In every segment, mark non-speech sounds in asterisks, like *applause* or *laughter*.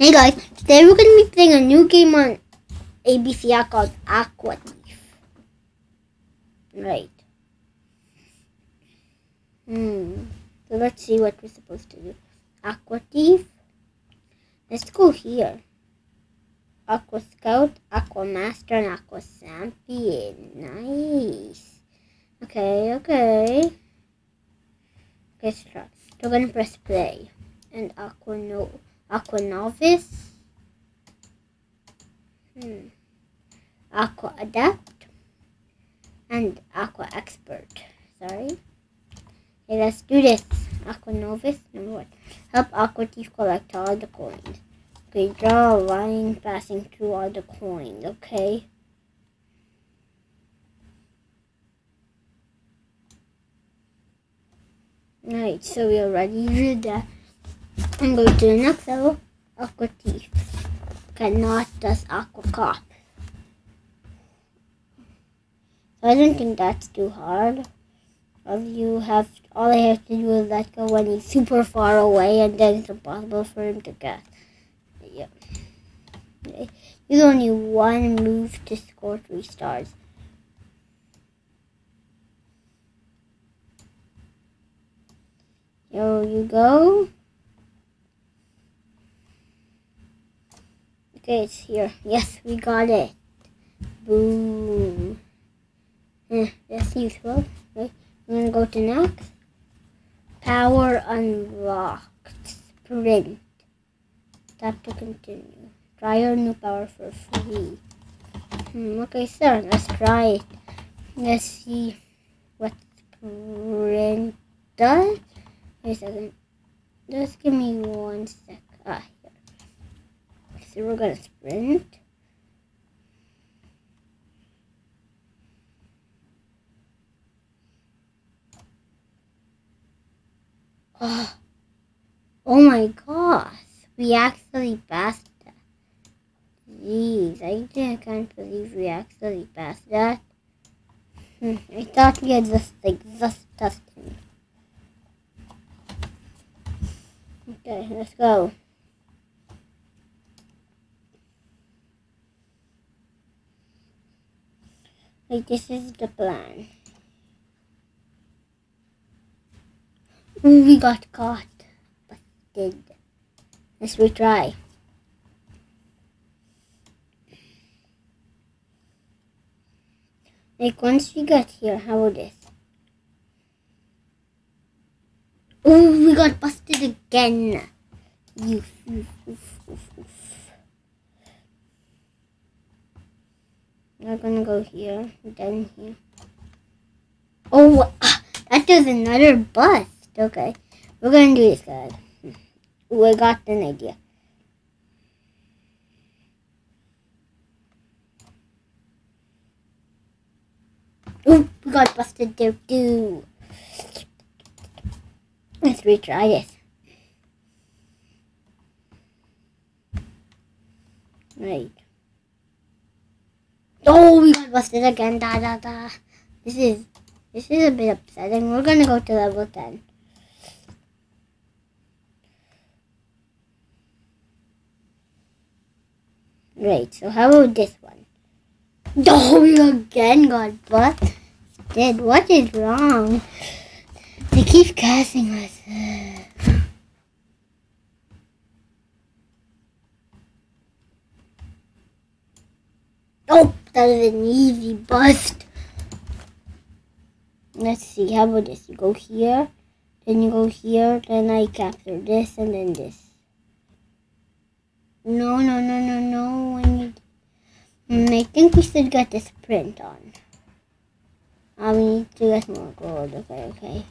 Hey guys, today we're going to be playing a new game on ABCya called Aqua Thief. Right. Hmm. So let's see what we're supposed to do. Aqua Thief. Let's go here. Aqua Scout, Aqua Master, and Aqua Champion. Nice. Okay, okay. Okay, try. We're gonna press play. And Aqua No Aqua Novice. Hmm. Aqua Adept. And Aqua Expert. Sorry. Okay, let's do this. Aqua Novice, number one. Help Aqua Thief collect all the coins. Okay, draw a line passing through all the coins, okay? Alright, so we are ready that. I'm going to the next level, Aqua Thief. Cannot does Aqua Cop. I don't think that's too hard. All you have, all I have to do is let go when he's super far away, and then it's impossible for him to get. Yep. Use only one move to score three stars. There you go. Okay, it's here. Yes, we got it. Boom. Eh, that's useful. Okay, I'm gonna go to next. Power unlocked. Sprint. Tap to continue. Try your new power for free. Hmm, okay, sir, let's try it. Let's see what sprint does. Wait a second. Just give me one sec. Ah. So we're gonna sprint. Oh, oh my gosh. We actually passed that. Jeez, I can't believe we actually passed that. Hmm, I thought we had just like just testing. Okay, let's go. Like this is the plan. We got caught, busted. Let's retry. Like once we got here, how about this? Oh, we got busted again. You. Oof, oof, We're gonna go here, then here. Oh, ah, that does another bust. Okay, we're gonna do this, guys. Ooh, I got an idea. Ooh, we got busted there too. Let's retry this. Right. Oh, we got busted again. Da da da. This is this is a bit upsetting. We're gonna go to level ten. Great. so how about this one? Oh, we again got busted. What is wrong? They keep casting us. Oh, that is an easy bust. Let's see, how about this? You go here, then you go here, then I capture this, and then this. No, no, no, no, no. I need. Mm, I think we should get this print on. I need to get more gold. Okay, okay.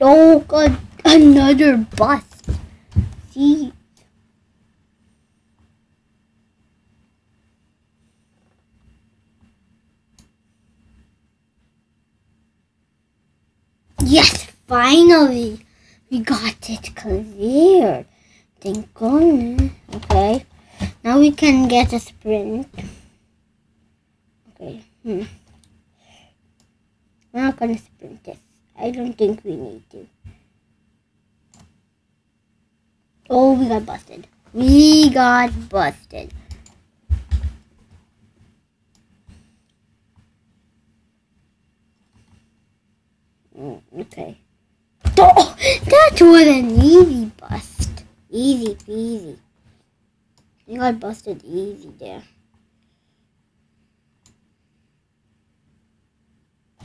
Oh god, another bust. See? Yes, finally! We got it cleared. Thank goodness. Okay. Now we can get a sprint. Okay. Hmm. not gonna sprint this. I don't think we need to. Oh, we got busted. We got busted. Mm, okay. Oh, that was an easy bust. Easy peasy. You got busted easy there.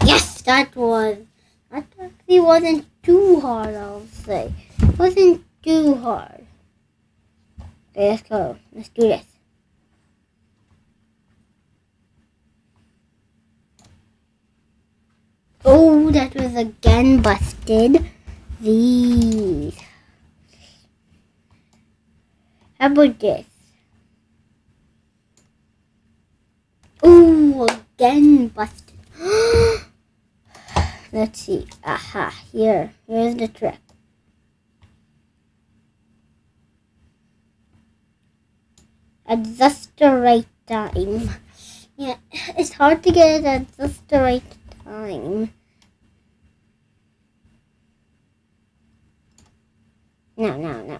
Yes, that was. That actually wasn't too hard, I'll say. It wasn't too hard. Okay, let's go. Let's do this. Oh, that was again busted. These. How about this? Oh, again busted. Let's see. Aha, here. Here's the trick. At just the right time. Yeah, *laughs* it's hard to get it at just the right time. No, no, no.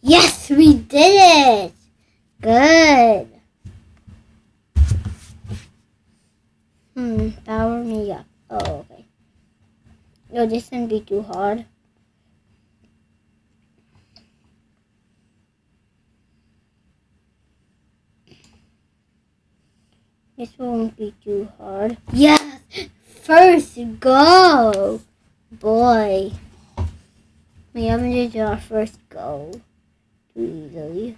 Yes, we did it! Good. Hmm, power me up. Oh, okay. This won't be too hard. This won't be too hard. Yes! First go! Boy. We haven't did our first go too easily.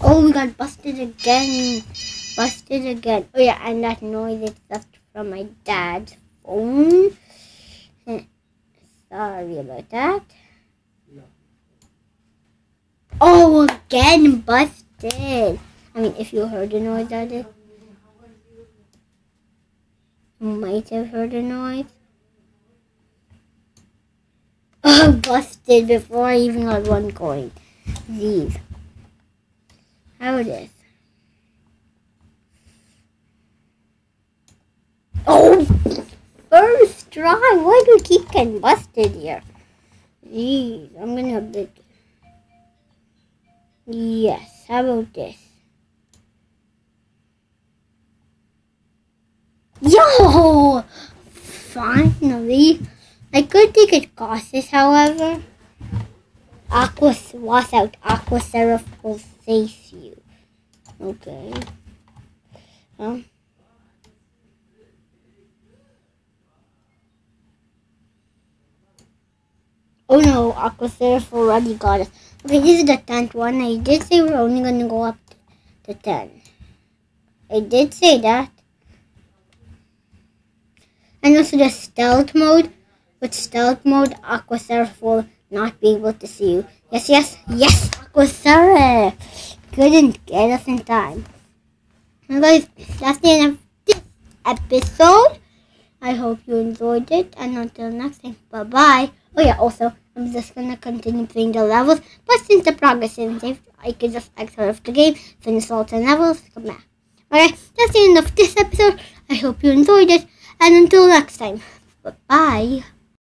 Oh, we got busted again. Busted again. Oh yeah, and that noise is just from my dad's phone. Sorry about that. Oh, again busted. I mean, if you heard the noise I did. You might have heard the noise. Oh, busted before I even got one coin. These. How it is. Oh! Try! Why do you keep getting busted here? Jeez, I'm gonna bit. Yes, how about this? Yo! Finally! I could take it cautious, however. Aqua was out. Aqua Seraph will save you. Okay. Oh no, Aqua Seraph already got us. Okay, this is the 10th one. I did say we're only to go up to 10. I did say that. And also the stealth mode. With stealth mode, Aqua Seraph will not be able to see you. Yes, yes, yes, Aqua Seraph! Couldn't get us in time. And guys, that's the end of this episode. I hope you enjoyed it. And until next time, bye-bye. Oh yeah, also, I'm just gonna continue playing the levels. But since the progress isn't saved, I can just exit off the game, finish all 10 levels, come back. Alright, that's the end of this episode. I hope you enjoyed it. And until next time, bye-bye.